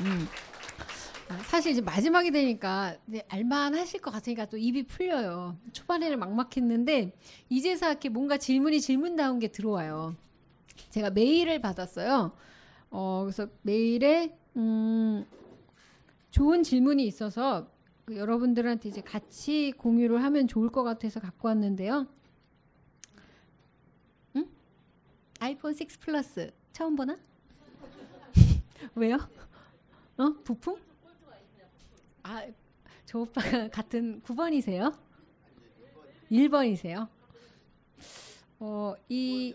음. 아, 사실 이제 마지막이 되니까 알만하실 것 같으니까 또 입이 풀려요. 초반에는 막막했는데 이제서 이렇게 뭔가 질문이 질문다운 게 들어와요. 제가 메일을 받았어요. 어, 그래서 메일에 음, 좋은 질문이 있어서 그 여러분들한테 이제 같이 공유를 하면 좋을 것 같아서 갖고 왔는데요. 응? 아이폰 6 플러스 처음 보나? 왜요? 어? 부품? 아, 저 오빠가 같은 9번이세요? 1번이세요? 어, 이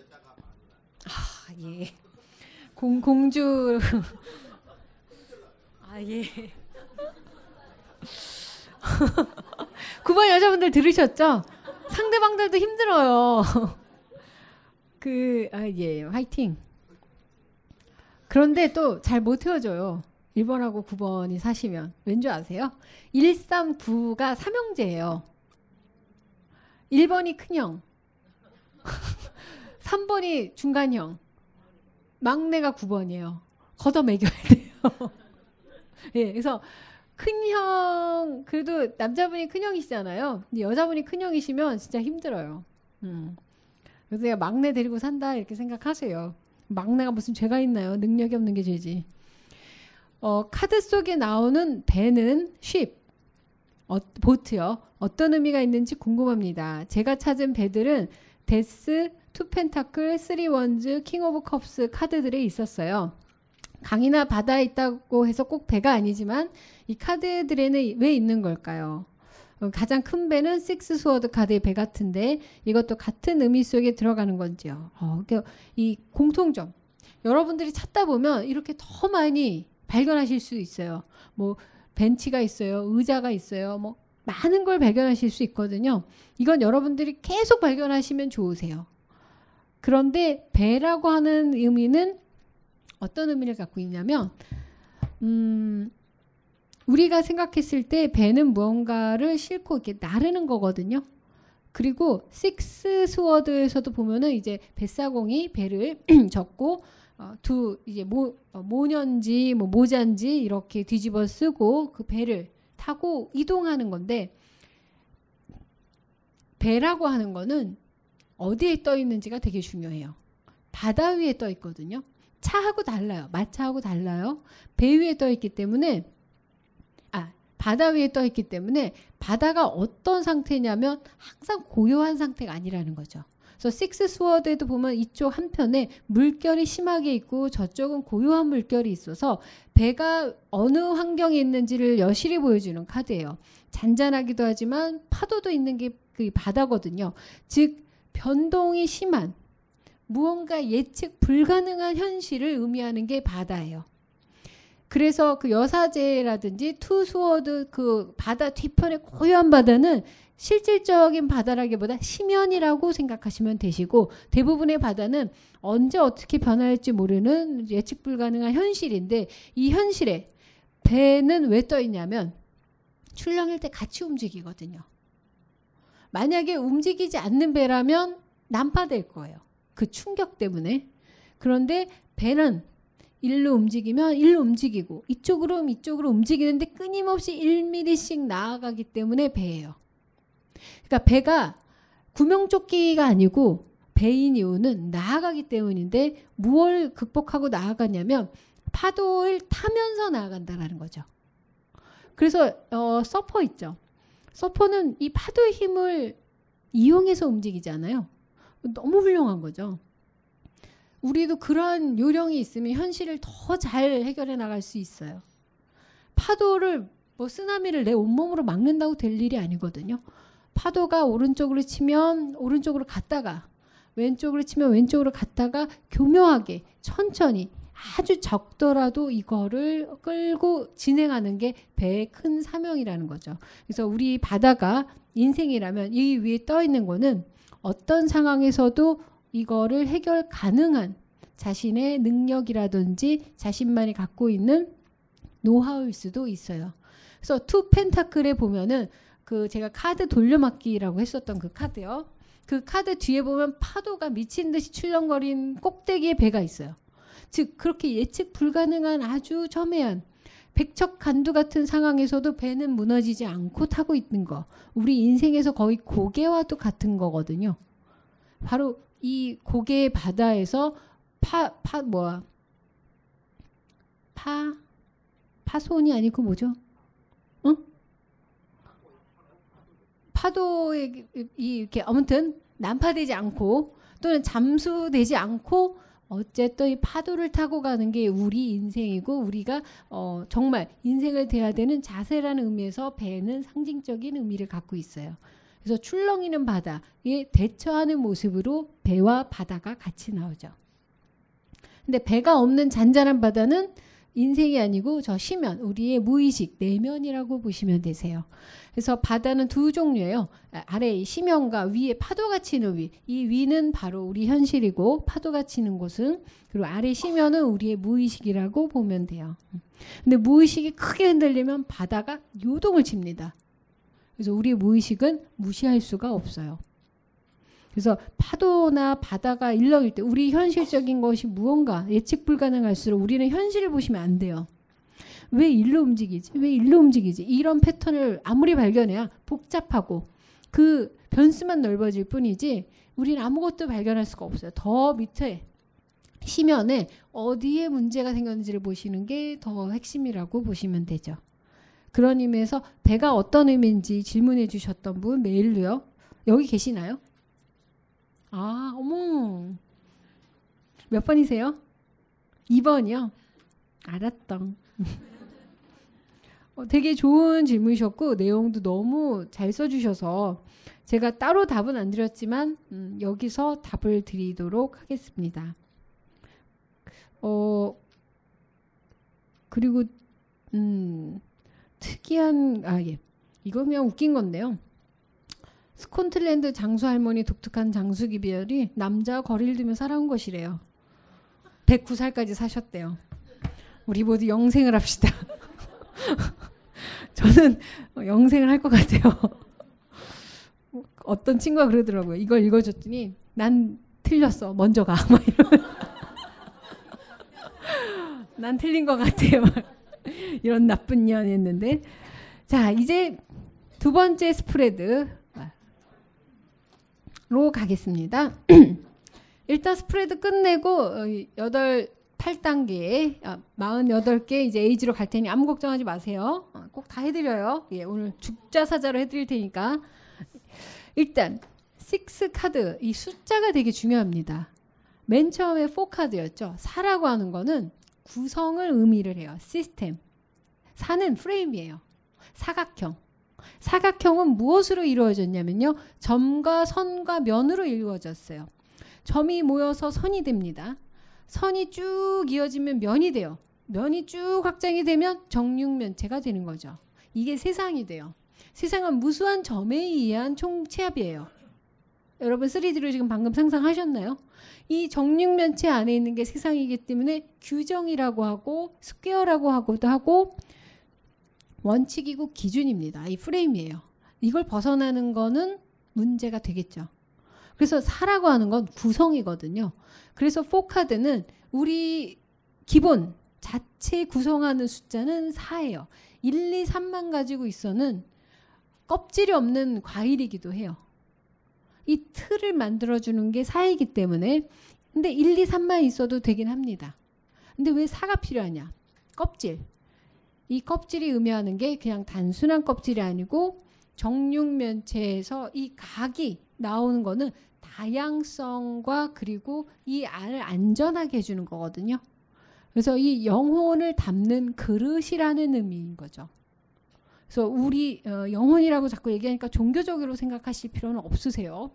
아, 예. 공 공주 아, 예. 9번 여자분들 들으셨죠? 상대방들도 힘들어요. 그, 아, 예, 화이팅. 그런데 또 잘못 태워줘요. 1번하고 9번이 사시면. 왠 줄 아세요? 139가 삼형제예요. 1번이 큰형. 3번이 중간형. 막내가 9번이에요. 걷어 매겨야 돼요. 예, 그래서 큰형, 그래도 남자분이 큰형이시잖아요. 여자분이 큰형이시면 진짜 힘들어요. 음. 그래서 내가 막내 데리고 산다 이렇게 생각하세요. 막내가 무슨 죄가 있나요? 능력이 없는 게 죄지. 어, 카드 속에 나오는 배는 ship, 어, 보트요. 어떤 의미가 있는지 궁금합니다. 제가 찾은 배들은 Death, Two Pentacle, Three Wands, King of Cups 카드들에 있었어요. 강이나 바다에 있다고 해서 꼭 배가 아니지만 이 카드들에는 왜 있는 걸까요? 어, 가장 큰 배는 Six Sword 카드의 배 같은데 이것도 같은 의미 속에 들어가는 건지요. 어, 이 공통점. 여러분들이 찾다 보면 이렇게 더 많이 발견하실 수 있어요. 뭐 벤치가 있어요. 의자가 있어요. 뭐 많은 걸 발견하실 수 있거든요. 이건 여러분들이 계속 발견하시면 좋으세요. 그런데 배라고 하는 의미는 어떤 의미를 갖고 있냐면 음 우리가 생각했을 때 배는 무언가를 싣고 이렇게 나르는 거거든요. 그리고 식스 스워드에서도 보면은 이제 뱃사공이 배를 접고 어, 두 이제 모 어, 모년지 뭐 모잔지 이렇게 뒤집어 쓰고 그 배를 타고 이동하는 건데 배라고 하는 거는 어디에 떠 있는지가 되게 중요해요. 바다 위에 떠 있거든요. 차하고 달라요. 마차하고 달라요. 배 위에 떠 있기 때문에 바다 위에 떠 있기 때문에 바다가 어떤 상태냐면 항상 고요한 상태가 아니라는 거죠. 그래서 식스 스워드에도 보면 이쪽 한편에 물결이 심하게 있고 저쪽은 고요한 물결이 있어서 배가 어느 환경에 있는지를 여실히 보여주는 카드예요. 잔잔하기도 하지만 파도도 있는 게 그 바다거든요. 즉 변동이 심한 무언가 예측 불가능한 현실을 의미하는 게 바다예요. 그래서 그 여사제라든지 Two Sword 그 바다 뒤편의 고요한 바다는 실질적인 바다라기보다 심연이라고 생각하시면 되시고 대부분의 바다는 언제 어떻게 변할지 모르는 예측 불가능한 현실인데 이 현실에 배는 왜 떠 있냐면 출렁일 때 같이 움직이거든요. 만약에 움직이지 않는 배라면 난파될 거예요. 그 충격 때문에. 그런데 배는 일로 움직이면 일로 움직이고 이쪽으로 이쪽으로 움직이는데 끊임없이 1mm씩 나아가기 때문에 배예요. 그러니까 배가 구명조끼가 아니고 배인 이유는 나아가기 때문인데 무엇을 극복하고 나아가냐면 파도를 타면서 나아간다라는 거죠. 그래서 어, 서퍼 있죠. 서퍼는 이 파도의 힘을 이용해서 움직이잖아요. 너무 훌륭한 거죠. 우리도 그러한 요령이 있으면 현실을 더 잘 해결해 나갈 수 있어요. 파도를 뭐 쓰나미를 내 온몸으로 막는다고 될 일이 아니거든요. 파도가 오른쪽으로 치면 오른쪽으로 갔다가 왼쪽으로 치면 왼쪽으로 갔다가 교묘하게 천천히 아주 적더라도 이거를 끌고 진행하는 게 배의 큰 사명이라는 거죠. 그래서 우리 바다가 인생이라면 이 위에 떠 있는 거는 어떤 상황에서도 이거를 해결 가능한 자신의 능력이라든지 자신만이 갖고 있는 노하우일 수도 있어요. 그래서 Two Pentacle에 보면은 그 제가 카드 돌려막기라고 했었던 그 카드요. 그 카드 뒤에 보면 파도가 미친 듯이 출렁거린 꼭대기에 배가 있어요. 즉 그렇게 예측 불가능한 아주 첨예한 백척 간두 같은 상황에서도 배는 무너지지 않고 타고 있는 거. 우리 인생에서 거의 고개와도 같은 거거든요. 바로 이 고개의 바다에서 파, 파, 뭐야. 파, 파손이 아니고 뭐죠? 응? 파도에 이- 이렇게 아무튼 난파되지 않고 또는 잠수되지 않고 어쨌든 이 파도를 타고 가는 게 우리 인생이고 우리가 어 정말 인생을 대해야 되는 자세라는 의미에서 배는 상징적인 의미를 갖고 있어요. 그래서 출렁이는 바다에 대처하는 모습으로 배와 바다가 같이 나오죠. 근데 배가 없는 잔잔한 바다는 인생이 아니고 저 시면, 우리의 무의식, 내면이라고 보시면 되세요. 그래서 바다는 두 종류예요. 아, 아래 시면과 위에 파도가 치는 위. 이 위는 바로 우리 현실이고 파도가 치는 곳은 그리고 아래 시면은 우리의 무의식이라고 보면 돼요. 근데 무의식이 크게 흔들리면 바다가 요동을 칩니다. 그래서 우리의 무의식은 무시할 수가 없어요. 그래서 파도나 바다가 일렁일 때 우리 현실적인 것이 무언가 예측 불가능할수록 우리는 현실을 보시면 안 돼요. 왜 일로 움직이지? 왜 일로 움직이지? 이런 패턴을 아무리 발견해야 복잡하고 그 변수만 넓어질 뿐이지 우리는 아무것도 발견할 수가 없어요. 더 밑에 시면에 어디에 문제가 생겼는지를 보시는 게 더 핵심이라고 보시면 되죠. 그런 의미에서 배가 어떤 의미인지 질문해 주셨던 분 메일로요. 여기 계시나요? 아, 어머. 몇 번이세요? 2번이요? 알았던. 어, 되게 좋은 질문이셨고 내용도 너무 잘 써주셔서 제가 따로 답은 안 드렸지만 음, 여기서 답을 드리도록 하겠습니다. 어 그리고 음 특이한 아 예. 이거 그냥 웃긴 건데요. 스코틀랜드 장수 할머니 독특한 장수 기별이 남자 거리를 두며 살아온 것이래요. 109살까지 사셨대요. 우리 모두 영생을 합시다. 저는 영생을 할 것 같아요. 어떤 친구가 그러더라고요. 이걸 읽어줬더니 난 틀렸어. 먼저 가. 막 이러면 난 틀린 것 같아요. 이런 나쁜 년이었는데 자 이제 두 번째 spread로 가겠습니다. 일단 spread 끝내고 어, 여덟 8단계, 아, 48개 이제 에이지로 갈 테니 아무 걱정하지 마세요. 어, 꼭 다 해드려요. 예, 오늘 죽자사자로 해드릴 테니까. 일단, 6 카드, 이 숫자가 되게 중요합니다. 맨 처음에 4 카드였죠. 4라고 하는 거는 구성을 의미를 해요. 시스템. 4는 프레임이에요. 사각형. 사각형은 무엇으로 이루어졌냐면요. 점과 선과 면으로 이루어졌어요. 점이 모여서 선이 됩니다. 선이 쭉 이어지면 면이 돼요. 면이 쭉 확장이 되면 정육면체가 되는 거죠. 이게 세상이 돼요. 세상은 무수한 점에 의한 총체합이에요. 여러분 3D로 지금 방금 상상하셨나요? 이 정육면체 안에 있는 게 세상이기 때문에 규정이라고 하고 square라고 하고도 하고 원칙이고 기준입니다. 이 프레임이에요. 이걸 벗어나는 거는 문제가 되겠죠. 그래서 사라고 하는 건 구성이거든요. 그래서 four 카드는 우리 기본 자체 구성하는 숫자는 4예요. 1, 2, 3만 가지고 있어는 껍질이 없는 과일이기도 해요. 이 틀을 만들어주는 게 4이기 때문에 근데 1, 2, 3만 있어도 되긴 합니다. 근데 왜 4가 필요하냐? 껍질. 이 껍질이 의미하는 게 그냥 단순한 껍질이 아니고 정육면체에서 이 각이 나오는 거는 다양성과 그리고 이 알을 안전하게 해주는 거거든요. 그래서 이 영혼을 담는 그릇이라는 의미인 거죠. 그래서 우리 어, 영혼이라고 자꾸 얘기하니까 종교적으로 생각하실 필요는 없으세요.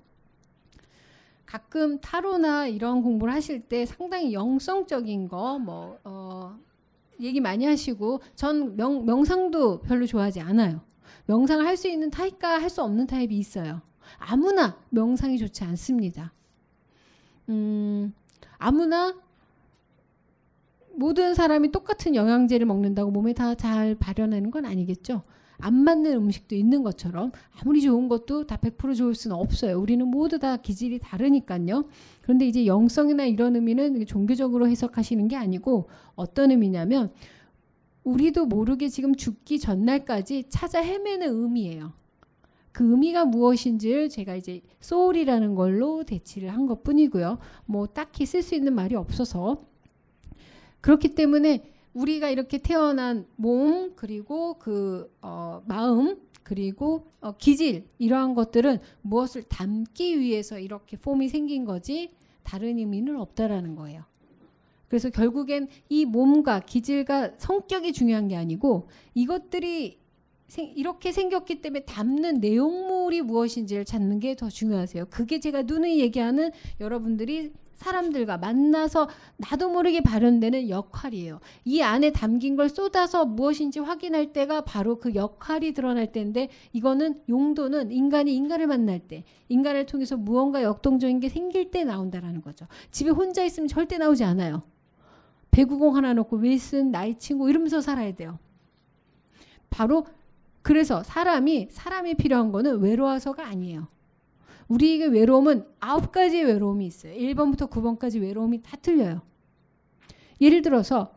가끔 타로나 이런 공부를 하실 때 상당히 영성적인 거 뭐 어, 얘기 많이 하시고 전 명, 명상도 별로 좋아하지 않아요. 명상을 할 수 있는 타입과 할 수 없는 타입이 있어요. 아무나 명상이 좋지 않습니다. 음, 아무나 모든 사람이 똑같은 영양제를 먹는다고 몸에 다 잘 발현하는 건 아니겠죠. 안 맞는 음식도 있는 것처럼 아무리 좋은 것도 다 100% 좋을 수는 없어요. 우리는 모두 다 기질이 다르니까요. 그런데 이제 영성이나 이런 의미는 종교적으로 해석하시는 게 아니고 어떤 의미냐면 우리도 모르게 지금 죽기 전날까지 찾아 헤매는 의미예요. 그 의미가 무엇인지를 제가 이제 소울이라는 걸로 대치를 한 것 뿐이고요. 뭐 딱히 쓸 수 있는 말이 없어서 그렇기 때문에 우리가 이렇게 태어난 몸 그리고 그 어, 마음 그리고 어, 기질 이러한 것들은 무엇을 담기 위해서 이렇게 폼이 생긴 거지 다른 의미는 없다라는 거예요. 그래서 결국엔 이 몸과 기질과 성격이 중요한 게 아니고 이것들이 생, 이렇게 생겼기 때문에 담는 내용물이 무엇인지를 찾는 게 더 중요하세요. 그게 제가 누누이 얘기하는 여러분들이 사람들과 만나서 나도 모르게 발현되는 역할이에요. 이 안에 담긴 걸 쏟아서 무엇인지 확인할 때가 바로 그 역할이 드러날 때인데 이거는 용도는 인간이 인간을 만날 때 인간을 통해서 무언가 역동적인 게 생길 때 나온다라는 거죠. 집에 혼자 있으면 절대 나오지 않아요. 배구공 하나 놓고 윌슨 나이 친구 이러면서 살아야 돼요. 바로 그래서 사람이 사람이 필요한 거는 외로워서가 아니에요. 우리에게 외로움은 아홉 가지의 외로움이 있어요. 1번부터 9번까지 외로움이 다 틀려요. 예를 들어서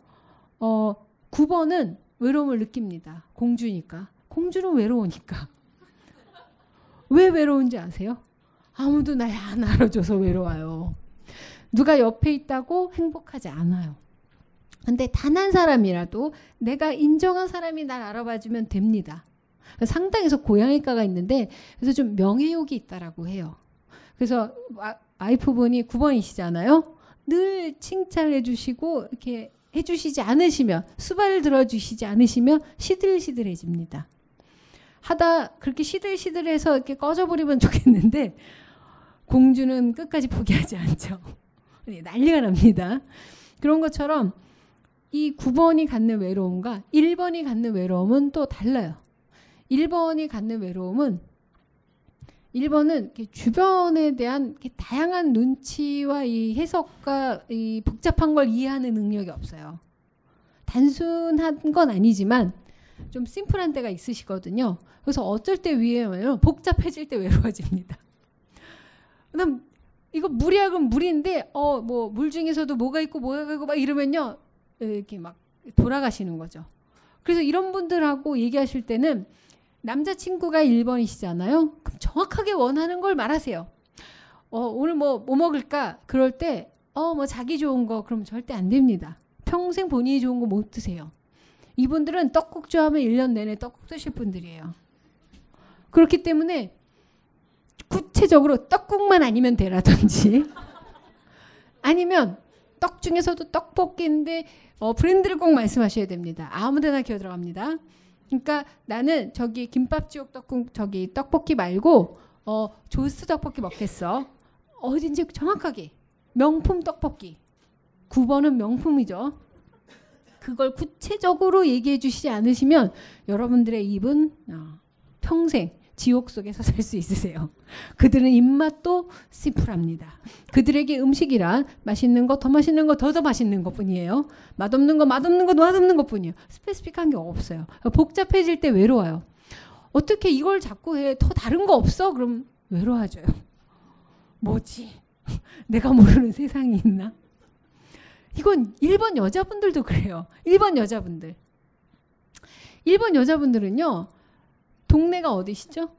어 9번은 외로움을 느낍니다. 공주니까. 공주는 외로우니까. 왜 외로운지 아세요? 아무도 날 안 알아줘서 외로워요. 누가 옆에 있다고 행복하지 않아요. 근데 단 한 사람이라도 내가 인정한 사람이 날 알아봐주면 됩니다. 상당해서 고양이과가 있는데 그래서 좀 명예욕이 있다라고 해요. 그래서 와이프분이 9번이시잖아요. 늘 칭찬해 주시고 이렇게 해 주시지 않으시면 수발을 들어 주시지 않으시면 시들시들해집니다. 하다 그렇게 시들시들해서 이렇게 꺼져 버리면 좋겠는데 공주는 끝까지 포기하지 않죠. 네, 난리가 납니다. 그런 것처럼 이 9번이 갖는 외로움과 1번이 갖는 외로움은 또 달라요. 1번이 갖는 외로움은 1번은 주변에 대한 다양한 눈치와 이 해석과 이 복잡한 걸 이해하는 능력이 없어요. 단순한 건 아니지만 좀 심플한 때가 있으시거든요. 그래서 어쩔 때 위에면 복잡해질 때 외로워집니다. 그다음 이거 물이야 물인데 어 뭐 물 중에서도 뭐가 있고 뭐가 있고 막 이러면요 이렇게 막 돌아가시는 거죠. 그래서 이런 분들하고 얘기하실 때는 남자친구가 1번이시잖아요. 그럼 정확하게 원하는 걸 말하세요. 어, 오늘 뭐, 뭐 먹을까? 그럴 때, 어, 뭐 자기 좋은 거, 그럼 절대 안 됩니다. 평생 본인이 좋은 거 못 드세요. 이분들은 떡국 좋아하면 1년 내내 떡국 드실 분들이에요. 그렇기 때문에 구체적으로 떡국만 아니면 되라든지 아니면 떡 중에서도 떡볶이인데 어, 브랜드를 꼭 말씀하셔야 됩니다. 아무 데나 기어 들어갑니다. 그러니까 나는 저기 김밥지옥 떡국 저기 떡볶이 말고 어 조스 떡볶이 먹겠어. 어딘지 정확하게 명품 떡볶이. 9번은 명품이죠. 그걸 구체적으로 얘기해 주시지 않으시면 여러분들의 입은 어, 평생 지옥 속에서 살 수 있으세요. 그들은 입맛도 심플합니다. 그들에게 음식이란 맛있는 거, 더 맛있는 거, 더더 맛있는 것 뿐이에요. 맛없는 거, 맛없는 거, 맛없는 것 뿐이에요. 스페시픽한 게 없어요. 복잡해질 때 외로워요. 어떻게 이걸 자꾸 해? 더 다른 거 없어? 그럼 외로워져요. 뭐지? 내가 모르는 세상이 있나? 이건 일본 여자분들도 그래요. 일본 여자분들. 일본 여자분들은요. 동네가 어디시죠?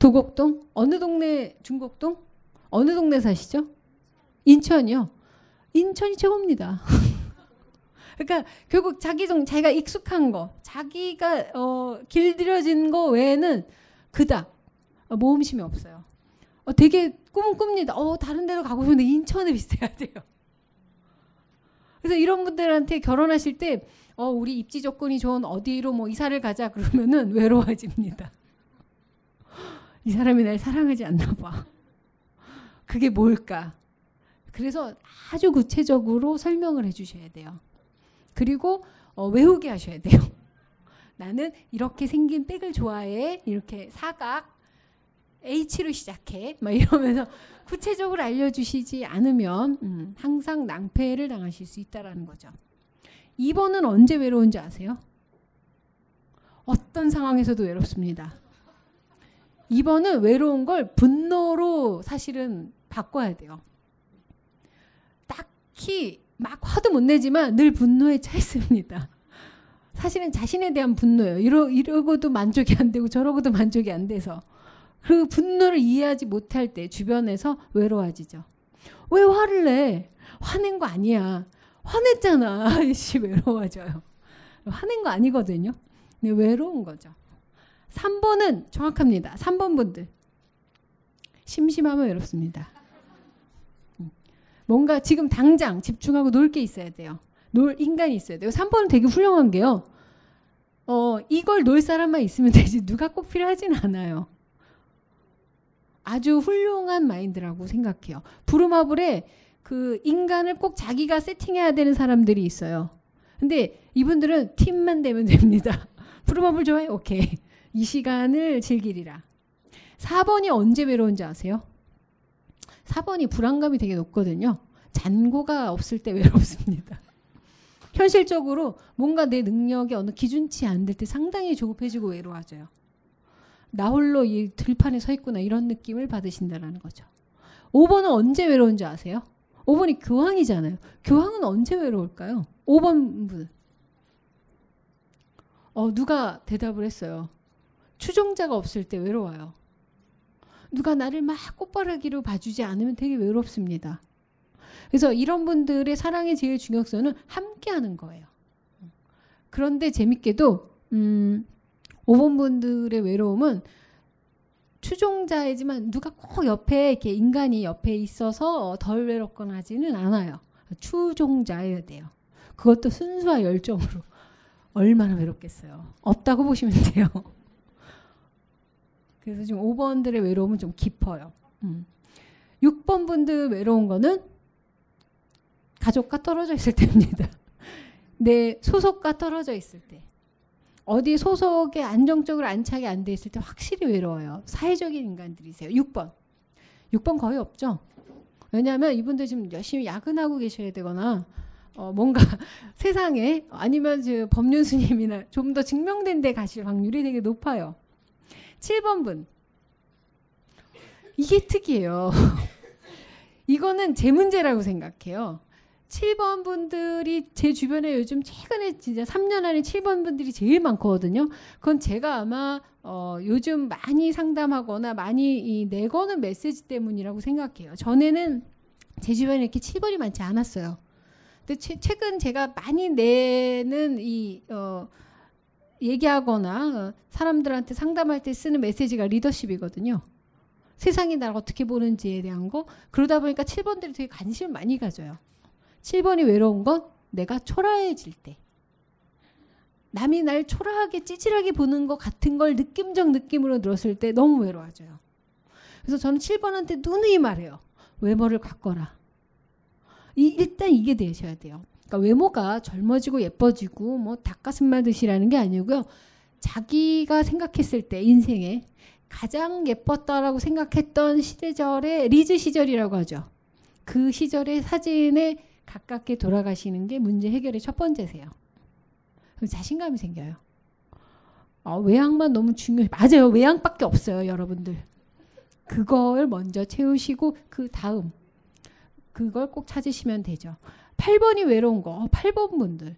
도곡동? 어느 동네 중곡동? 어느 동네 사시죠? 인천이요. 인천이 최고입니다. 그러니까 결국 자기 동 자기가 익숙한 거, 자기가 어, 길들여진 거 외에는 그닥 어, 모험심이 없어요. 어, 되게 꿈은 꿉니다. 어, 다른 데로 가고 싶은데 인천에 비슷해야 돼요. 그래서 이런 분들한테 결혼하실 때 어, 우리 입지 조건이 좋은 어디로 뭐 이사를 가자 그러면은 외로워집니다. 이 사람이 날 사랑하지 않나 봐. 그게 뭘까? 그래서 아주 구체적으로 설명을 해 주셔야 돼요. 그리고 어, 외우게 하셔야 돼요. 나는 이렇게 생긴 백을 좋아해. 이렇게 사각 H로 시작해. 막 이러면서 구체적으로 알려주시지 않으면 음, 항상 낭패를 당하실 수 있다라는 거죠. 2번은 언제 외로운지 아세요? 어떤 상황에서도 외롭습니다. 2번은 외로운 걸 분노로 사실은 바꿔야 돼요. 딱히 막 화도 못 내지만 늘 분노에 차 있습니다. 사실은 자신에 대한 분노예요. 이러, 이러고도 만족이 안 되고 저러고도 만족이 안 돼서. 그 분노를 이해하지 못할 때 주변에서 외로워지죠. 왜 화를 내? 화낸 거 아니야. 화냈잖아. 이씨 외로워져요. 화낸 거 아니거든요. 네, 외로운 거죠. 3번은 정확합니다. 3번 분들. 심심하면 외롭습니다. 음. 뭔가 지금 당장 집중하고 놀 게 있어야 돼요. 놀 인간이 있어야 돼요. 3번은 되게 훌륭한 게요. 어, 이걸 놀 사람만 있으면 되지 누가 꼭 필요하진 않아요. 아주 훌륭한 마인드라고 생각해요. 부루마블에 그 인간을 꼭 자기가 세팅해야 되는 사람들이 있어요. 근데 이분들은 팀만 되면 됩니다. 부루마블 좋아해? 오케이. 이 시간을 즐기리라. 4번이 언제 외로운지 아세요? 4번이 불안감이 되게 높거든요. 잔고가 없을 때 외롭습니다. 현실적으로 뭔가 내 능력이 어느 기준치 안 될 때 상당히 조급해지고 외로워져요. 나 홀로 이 들판에 서 있구나 이런 느낌을 받으신다는 거죠. 5번은 언제 외로운지 아세요? 5번이 교황이잖아요. 교황은 언제 외로울까요? 5번 분. 어, 누가 대답을 했어요. 추종자가 없을 때 외로워요. 누가 나를 막 꽃바라기로 봐주지 않으면 되게 외롭습니다. 그래서 이런 분들의 사랑의 제일 중요성은 함께 하는 거예요. 그런데 재밌게도, 음, 5번 분들의 외로움은 추종자이지만 누가 꼭 옆에 이렇게 인간이 옆에 있어서 덜 외롭거나 하지는 않아요. 추종자여야 돼요. 그것도 순수한 열정으로 얼마나 외롭겠어요. 없다고 보시면 돼요. 그래서 지금 5번들의 외로움은 좀 깊어요. 음. 6번 분들 외로운 거는 가족과 떨어져 있을 때입니다. 내 소속과 떨어져 있을 때. 어디 소속에 안정적으로 안착이 안 돼 있을 때 확실히 외로워요. 사회적인 인간들이세요. 6번. 6번 거의 없죠. 왜냐하면 이분들 지금 열심히 야근하고 계셔야 되거나 어, 뭔가 세상에 아니면 법륜 스님이나 좀 더 증명된 데 가실 확률이 되게 높아요. 7번 분. 이게 특이해요. 이거는 제 문제라고 생각해요. 7번 분들이 제 주변에 요즘 최근에 진짜 3년 안에 7번 분들이 제일 많거든요. 그건 제가 아마 어 요즘 많이 상담하거나 많이 이 내거는 메시지 때문이라고 생각해요. 전에는 제 주변에 이렇게 7번이 많지 않았어요. 근데 최, 최근 제가 많이 내는 이 어, 얘기하거나 사람들한테 상담할 때 쓰는 메시지가 리더십이거든요. 세상이 날 어떻게 보는지에 대한 거 그러다 보니까 7번들이 되게 관심을 많이 가져요. 7번이 외로운 건 내가 초라해질 때. 남이 날 초라하게 찌질하게 보는 것 같은 걸 느낌적 느낌으로 들었을 때 너무 외로워져요. 그래서 저는 7번한테 누누이 말해요. 외모를 바꿔라. 이, 일단 이게 되셔야 돼요. 그러니까 외모가 젊어지고 예뻐지고 뭐 닭가슴살 드시라는 게 아니고요. 자기가 생각했을 때 인생에 가장 예뻤다라고 생각했던 시대절의 리즈 시절이라고 하죠. 그 시절의 사진에 가깝게 돌아가시는 게 문제 해결의 첫 번째세요. 그럼 자신감이 생겨요. 어, 외양만 너무 중요해. 맞아요. 외양밖에 없어요, 여러분들. 그걸 먼저 채우시고 그 다음 그걸 꼭 찾으시면 되죠. 8번이 외로운 거. 8번 어, 분들.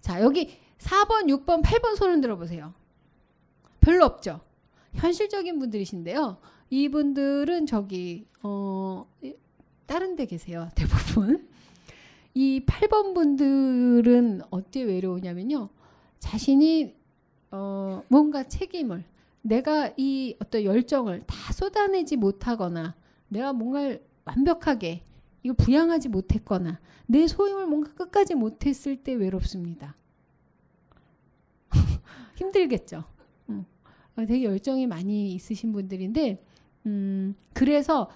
자, 여기 4번, 6번, 8번 손을 들어 보세요. 별로 없죠. 현실적인 분들이신데요. 이분들은 저기 어 다른 데 계세요. 대부분. 이 8번 분들은 어떻게 외로우냐면요. 자신이 어 뭔가 책임을 내가 이 어떤 열정을 다 쏟아내지 못하거나 내가 뭔가를 완벽하게 이거 부양하지 못했거나 내 소임을 뭔가 끝까지 못했을 때 외롭습니다. 힘들겠죠. 음. 되게 열정이 많이 있으신 분들인데 음, 그래서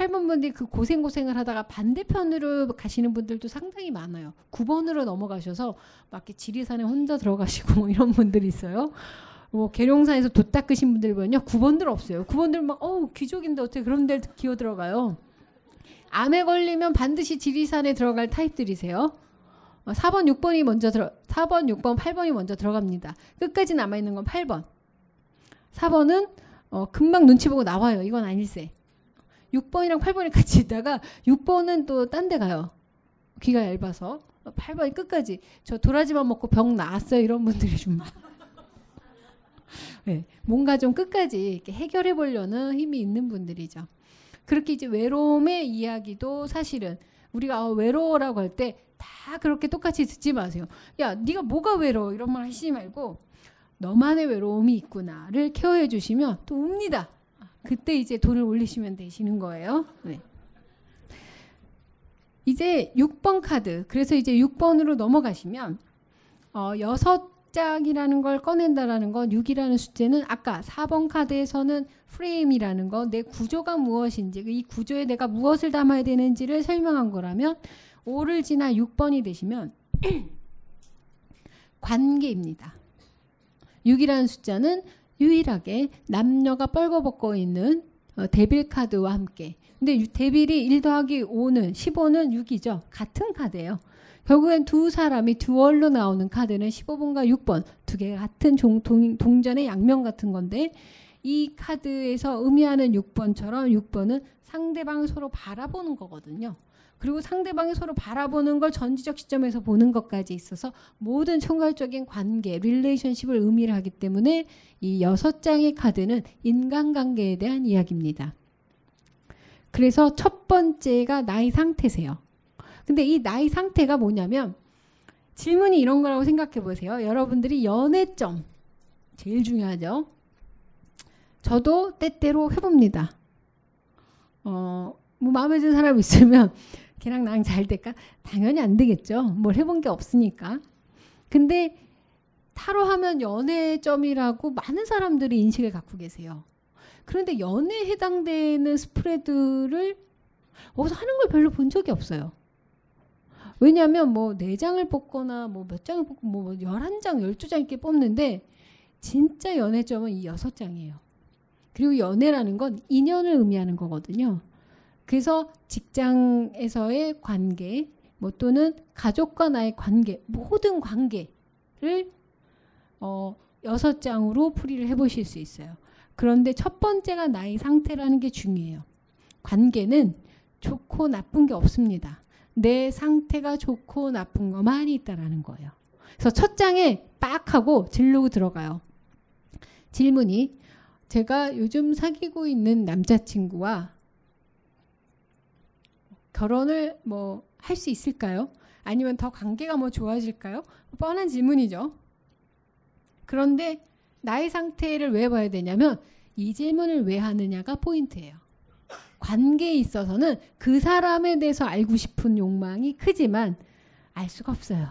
8번 분들이 그 고생고생을 하다가 반대편으로 가시는 분들도 상당히 많아요. 9번으로 넘어가셔서 막 지리산에 혼자 들어가시고 뭐 이런 분들이 있어요. 뭐 계룡산에서 돛 닦으신 분들 보면요. 9번들 없어요. 9번들 막 어우 귀족인데 어떻게 그런 데를 기어 들어가요. 암에 걸리면 반드시 지리산에 들어갈 타입들이세요. 4번, 어, 6번이 먼저 들어 4번, 6번, 8번이 먼저 들어갑니다. 끝까지 남아 있는 건 8번. 4번은 어, 금방 눈치 보고 나와요. 이건 아닐세. 6번이랑 8번이 같이 있다가 6번은 또 딴 데 가요. 귀가 얇아서. 8번 끝까지 저 도라지만 먹고 병 나았어요 이런 분들이 좀 네, 뭔가 좀 끝까지 이렇게 해결해 보려는 힘이 있는 분들이죠. 그렇게 이제 외로움의 이야기도 사실은 우리가 어, 외로워라고 할 때 다 그렇게 똑같이 듣지 마세요. 야, 네가 뭐가 외로워 이런 말 하시지 말고 너만의 외로움이 있구나를 케어해 주시면 또 웁니다. 그때 이제 돈을 올리시면 되시는 거예요. 네. 이제 6번 카드. 그래서 이제 6번으로 넘어가시면 어, 6장이라는 걸 꺼낸다라는 건 6이라는 숫자는 아까 4번 카드에서는 프레임이라는 거, 내 구조가 무엇인지, 이 구조에 내가 무엇을 담아야 되는지를 설명한 거라면 5를 지나 6번이 되시면 관계입니다. 6이라는 숫자는 유일하게 남녀가 뻘거벗고 있는 어, 데빌 카드와 함께 근데 데빌이 1 더하기 5는 15는 6이죠. 같은 카드예요. 결국엔 두 사람이 듀얼로 나오는 카드는 15번과 6번 두 개가 같은 종, 동, 동전의 양면 같은 건데 이 카드에서 의미하는 6번처럼 6번은 상대방 서로 바라보는 거거든요. 그리고 상대방이 서로 바라보는 걸 전지적 시점에서 보는 것까지 있어서 모든 총괄적인 관계, relationship을 의미를 하기 때문에 이 여섯 장의 카드는 인간관계에 대한 이야기입니다. 그래서 첫 번째가 나의 상태세요. 근데 이 나의 상태가 뭐냐면 질문이 이런 거라고 생각해 보세요. 여러분들이 연애점 제일 중요하죠. 저도 때때로 해봅니다. 어, 뭐 마음에 드는 사람 있으면 걔랑 나랑 잘 될까? 당연히 안 되겠죠. 뭘 해본 게 없으니까. 근데 타로 하면 연애점이라고 많은 사람들이 인식을 갖고 계세요. 그런데 연애에 해당되는 스프레드를 어디서 하는 걸 별로 본 적이 없어요. 왜냐하면 뭐 4장을 뽑거나 뭐 몇 장을 뽑고 뭐 11장, 12장 이렇게 뽑는데 진짜 연애점은 이 6장이에요. 그리고 연애라는 건 인연을 의미하는 거거든요. 그래서 직장에서의 관계, 뭐 또는 가족과 나의 관계, 모든 관계를 어, 여섯 장으로 풀이를 해보실 수 있어요. 그런데 첫 번째가 나의 상태라는 게 중요해요. 관계는 좋고 나쁜 게 없습니다. 내 상태가 좋고 나쁜 것만이 있다라는 거예요. 그래서 첫 장에 빡 하고 진로 들어가요. 질문이 제가 요즘 사귀고 있는 남자친구와 결혼을 뭐 할 수 있을까요? 아니면 더 관계가 뭐 좋아질까요? 뻔한 질문이죠. 그런데 나의 상태를 왜 봐야 되냐면 이 질문을 왜 하느냐가 포인트예요. 관계에 있어서는 그 사람에 대해서 알고 싶은 욕망이 크지만 알 수가 없어요.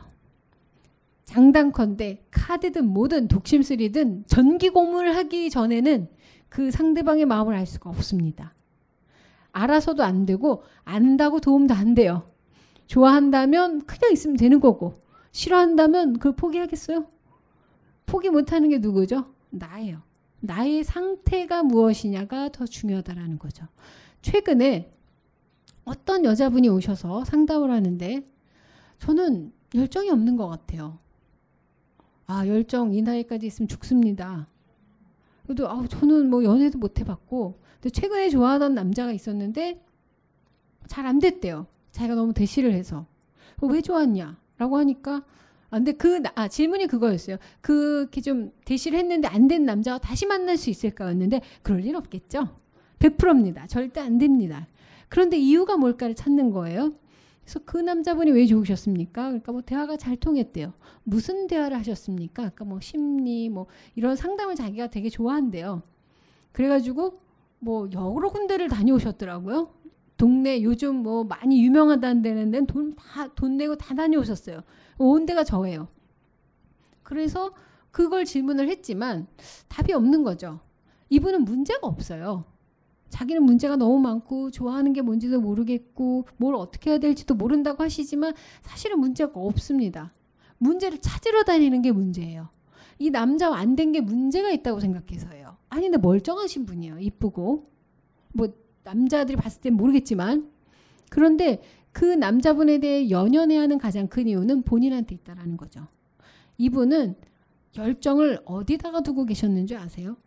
장단컨대 카드든 뭐든 독심술이든 전기 고문을 하기 전에는 그 상대방의 마음을 알 수가 없습니다. 알아서도 안 되고 안다고 도움도 안 돼요. 좋아한다면 그냥 있으면 되는 거고 싫어한다면 그걸 포기하겠어요? 포기 못하는 게 누구죠? 나예요. 나의 상태가 무엇이냐가 더 중요하다라는 거죠. 최근에 어떤 여자분이 오셔서 상담을 하는데 저는 열정이 없는 것 같아요. 아 열정 이 나이까지 있으면 죽습니다. 그래도 아 저는 뭐 연애도 못 해봤고 근데 최근에 좋아하던 남자가 있었는데 잘 안 됐대요. 자기가 너무 대시를 해서 왜 좋았냐?라고 하니까 아, 근데 그, 아, 질문이 그거였어요. 그렇게 좀 대시를 했는데 안 된 남자가 다시 만날 수 있을까였는데 그럴 일 없겠죠. 100%입니다. 절대 안 됩니다. 그런데 이유가 뭘까를 찾는 거예요. 그래서 그 남자분이 왜 좋으셨습니까? 그러니까 뭐 대화가 잘 통했대요. 무슨 대화를 하셨습니까? 아까 뭐 심리 뭐 이런 상담을 자기가 되게 좋아한대요. 그래가지고 뭐 여러 군데를 다녀오셨더라고요. 동네 요즘 뭐 많이 유명하다는 데는 돈다돈 내고 다 다녀오셨어요. 온 데가 저예요. 그래서 그걸 질문을 했지만 답이 없는 거죠. 이분은 문제가 없어요. 자기는 문제가 너무 많고 좋아하는 게 뭔지도 모르겠고 뭘 어떻게 해야 될지도 모른다고 하시지만 사실은 문제가 없습니다. 문제를 찾으러 다니는 게 문제예요. 이 남자와 안된 게 문제가 있다고 생각해서요. 아니 근데 멀쩡하신 분이에요. 이쁘고 뭐 남자들이 봤을 땐 모르겠지만 그런데 그 남자분에 대해 연연해야 하는 가장 큰 이유는 본인한테 있다라는 거죠. 이분은 열정을 어디다가 두고 계셨는지 아세요?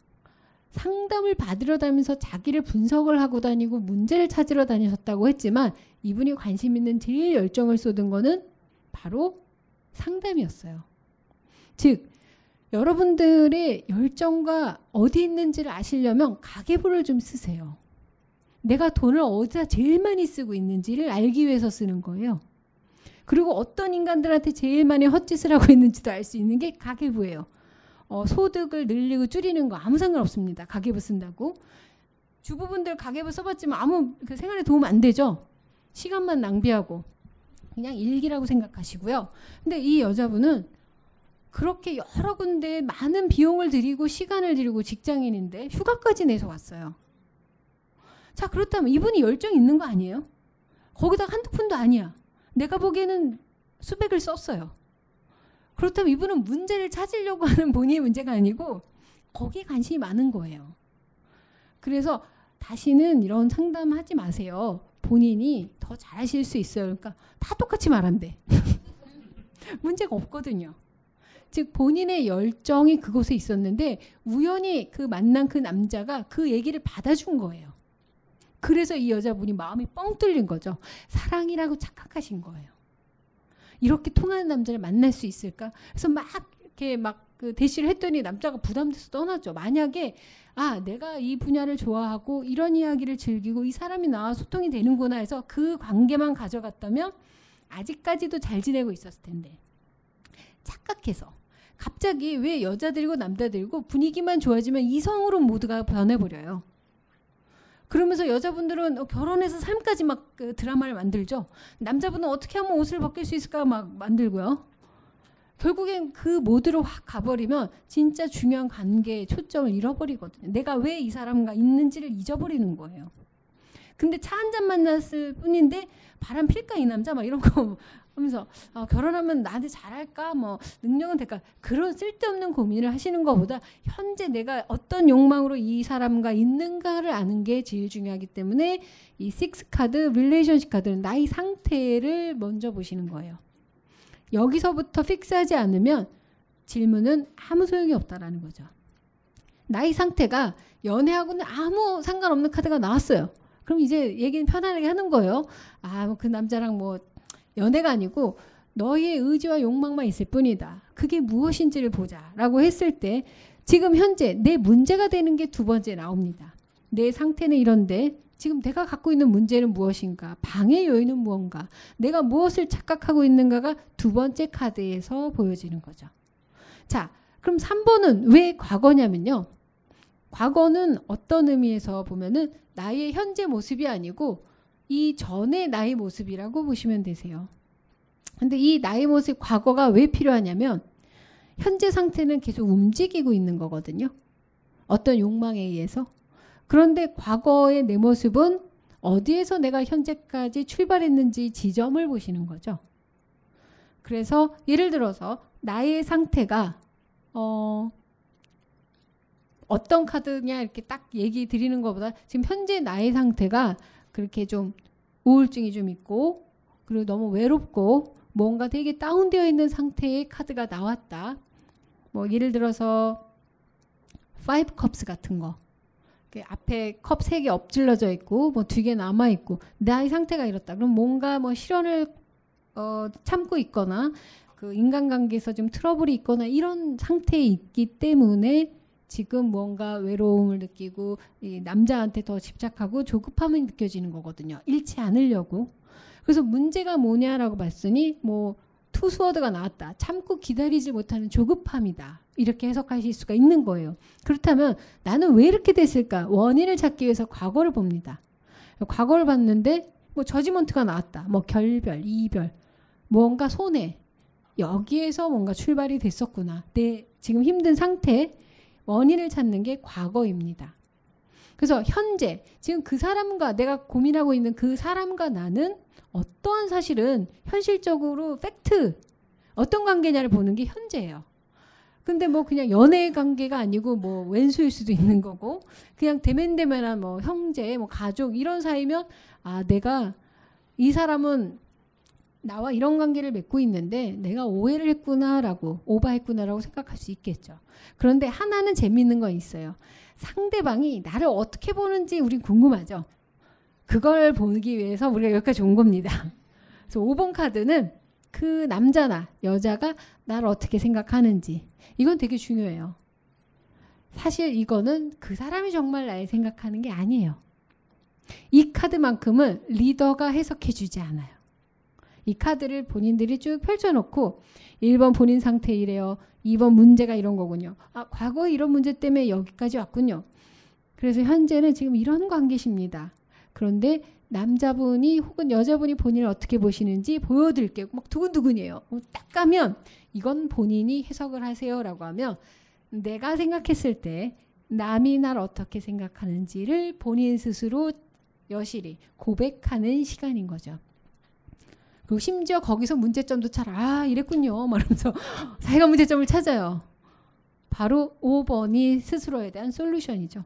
상담을 받으러 다니면서 자기를 분석을 하고 다니고 문제를 찾으러 다니셨다고 했지만 이분이 관심 있는 제일 열정을 쏟은 거는 바로 상담이었어요. 즉 여러분들의 열정과 어디 있는지를 아시려면 가계부를 좀 쓰세요. 내가 돈을 어디다 제일 많이 쓰고 있는지를 알기 위해서 쓰는 거예요. 그리고 어떤 인간들한테 제일 많이 헛짓을 하고 있는지도 알 수 있는 게 가계부예요. 어, 소득을 늘리고 줄이는 거 아무 상관없습니다. 가계부 쓴다고. 주부분들 가계부 써봤지만 아무 그 생활에 도움 안 되죠. 시간만 낭비하고 그냥 일기라고 생각하시고요. 근데 이 여자분은 그렇게 여러 군데 많은 비용을 들이고 시간을 들이고 직장인인데 휴가까지 내서 왔어요. 자, 그렇다면 이분이 열정 있는 거 아니에요? 거기다 한두 푼도 아니야. 내가 보기에는 수백을 썼어요. 그렇다면 이분은 문제를 찾으려고 하는 본인의 문제가 아니고 거기에 관심이 많은 거예요. 그래서 다시는 이런 상담하지 마세요. 본인이 더 잘하실 수 있어요. 그러니까 다 똑같이 말한대. 문제가 없거든요. 즉 본인의 열정이 그곳에 있었는데 우연히 그 만난 그 남자가 그 얘기를 받아준 거예요. 그래서 이 여자분이 마음이 뻥 뚫린 거죠. 사랑이라고 착각하신 거예요. 이렇게 통하는 남자를 만날 수 있을까? 그래서 막 이렇게 막 그 대시를 했더니 남자가 부담돼서 떠났죠. 만약에 아 내가 이 분야를 좋아하고 이런 이야기를 즐기고 이 사람이 나와 소통이 되는구나 해서 그 관계만 가져갔다면 아직까지도 잘 지내고 있었을 텐데 착각해서 갑자기 왜 여자들이고 남자들이고 분위기만 좋아지면 이성으로 모두가 변해버려요. 그러면서 여자분들은 어, 결혼해서 삶까지 막 그 드라마를 만들죠. 남자분은 어떻게 하면 옷을 벗길 수 있을까 막 만들고요. 결국엔 그 모드로 확 가버리면 진짜 중요한 관계의 초점을 잃어버리거든요. 내가 왜 이 사람과 있는지를 잊어버리는 거예요. 근데 차 한 잔 만났을 뿐인데 바람 필까 이 남자 막 이런 거 하면서 어, 결혼하면 나한테 잘할까 뭐 능력은 될까 그런 쓸데없는 고민을 하시는 것보다 현재 내가 어떤 욕망으로 이 사람과 있는가를 아는 게 제일 중요하기 때문에 이 six 카드 relationship 카드는 나의 상태를 먼저 보시는 거예요. 여기서부터 fix하지 않으면 질문은 아무 소용이 없다라는 거죠. 나의 상태가 연애하고는 아무 상관없는 카드가 나왔어요. 그럼 이제 얘기는 편안하게 하는 거예요. 아, 뭐 그 남자랑 뭐 연애가 아니고 너의 의지와 욕망만 있을 뿐이다. 그게 무엇인지를 보자. 라고 했을 때 지금 현재 내 문제가 되는 게 두 번째 나옵니다. 내 상태는 이런데 지금 내가 갖고 있는 문제는 무엇인가? 방해 요인은 무언가? 내가 무엇을 착각하고 있는가가 두 번째 카드에서 보여지는 거죠. 자, 그럼 3번은 왜 과거냐면요. 과거는 어떤 의미에서 보면은 나의 현재 모습이 아니고 이 전의 나의 모습이라고 보시면 되세요. 근데 이 나의 모습 과거가 왜 필요하냐면 현재 상태는 계속 움직이고 있는 거거든요. 어떤 욕망에 의해서. 그런데 과거의 내 모습은 어디에서 내가 현재까지 출발했는지 지점을 보시는 거죠. 그래서 예를 들어서 나의 상태가 어 어떤 카드냐 이렇게 딱 얘기 드리는 것보다 지금 현재 나의 상태가 그렇게 좀 우울증이 좀 있고 그리고 너무 외롭고 뭔가 되게 다운되어 있는 상태의 카드가 나왔다. 뭐 예를 들어서 Five Cups 같은 거. 앞에 컵 세 개 엎질러져 있고 뭐 두 개 남아 있고 나의 상태가 이렇다. 그럼 뭔가 뭐 실연을 어, 참고 있거나 그 인간관계에서 좀 트러블이 있거나 이런 상태에 있기 때문에 지금 뭔가 외로움을 느끼고 이 남자한테 더 집착하고 조급함이 느껴지는 거거든요. 잃지 않으려고. 그래서 문제가 뭐냐라고 봤으니 뭐 투스워드가 나왔다. 참고 기다리지 못하는 조급함이다. 이렇게 해석하실 수가 있는 거예요. 그렇다면 나는 왜 이렇게 됐을까? 원인을 찾기 위해서 과거를 봅니다. 과거를 봤는데 뭐 저지먼트가 나왔다. 뭐 결별, 이별, 뭔가 손해. 여기에서 뭔가 출발이 됐었구나. 내 지금 힘든 상태 원인을 찾는 게 과거입니다. 그래서 현재 지금 그 사람과 내가 고민하고 있는 그 사람과 나는 어떠한 사실은 현실적으로 팩트 어떤 관계냐를 보는 게 현재예요. 근데 뭐 그냥 연애 관계가 아니고 뭐 왼수일 수도 있는 거고 그냥 대면대면한 뭐 형제 뭐 가족 이런 사이면 아 내가 이 사람은 나와 이런 관계를 맺고 있는데 내가 오해를 했구나라고 오바했구나라고 생각할 수 있겠죠. 그런데 하나는 재미있는 건 있어요. 상대방이 나를 어떻게 보는지 우리 궁금하죠. 그걸 보기 위해서 우리가 여기까지 온 겁니다. 그래서 5번 카드는 그 남자나 여자가 나를 어떻게 생각하는지 이건 되게 중요해요. 사실 이거는 그 사람이 정말 날 생각하는 게 아니에요. 이 카드만큼은 리더가 해석해 주지 않아요. 이 카드를 본인들이 쭉 펼쳐놓고 1번 본인 상태 이래요. 2번 문제가 이런 거군요. 아, 과거 이런 문제 때문에 여기까지 왔군요. 그래서 현재는 지금 이런 관계십니다. 그런데 남자분이 혹은 여자분이 본인을 어떻게 보시는지 보여드릴게요. 막 두근두근이에요. 어, 딱 가면 이건 본인이 해석을 하세요라고 하면 내가 생각했을 때 남이 날 어떻게 생각하는지를 본인 스스로 여실히 고백하는 시간인 거죠. 그리고 심지어 거기서 문제점도 잘, 아, 이랬군요. 말하면서 자기가 문제점을 찾아요. 바로 5번이 스스로에 대한 솔루션이죠.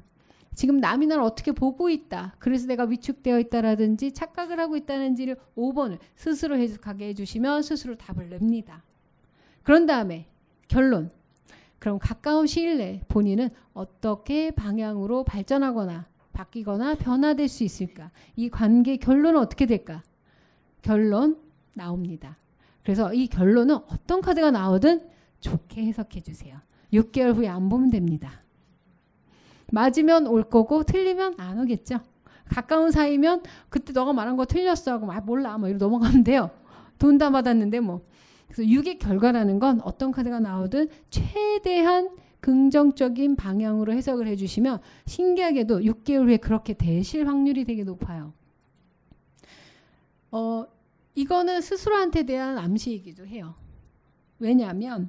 지금 남이 날 어떻게 보고 있다. 그래서 내가 위축되어 있다라든지 착각을 하고 있다는지를 5번을 스스로 해석하게 해주시면 스스로 답을 냅니다. 그런 다음에 결론. 그럼 가까운 시일 내에 본인은 어떻게 방향으로 발전하거나 바뀌거나 변화될 수 있을까? 이 관계 결론은 어떻게 될까? 결론 나옵니다. 그래서 이 결론은 어떤 카드가 나오든 좋게 해석해 주세요. 6개월 후에 안 보면 됩니다. 맞으면 올 거고 틀리면 안 오겠죠. 가까운 사이면 그때 너가 말한 거 틀렸어 하고 아 몰라 뭐 이러 넘어가면 돼요. 돈 다 받았는데 뭐. 그래서 6의 결과라는 건 어떤 카드가 나오든 최대한 긍정적인 방향으로 해석을 해주시면 신기하게도 6개월 후에 그렇게 되실 확률이 되게 높아요. 어, 이거는 스스로한테 대한 암시이기도 해요. 왜냐하면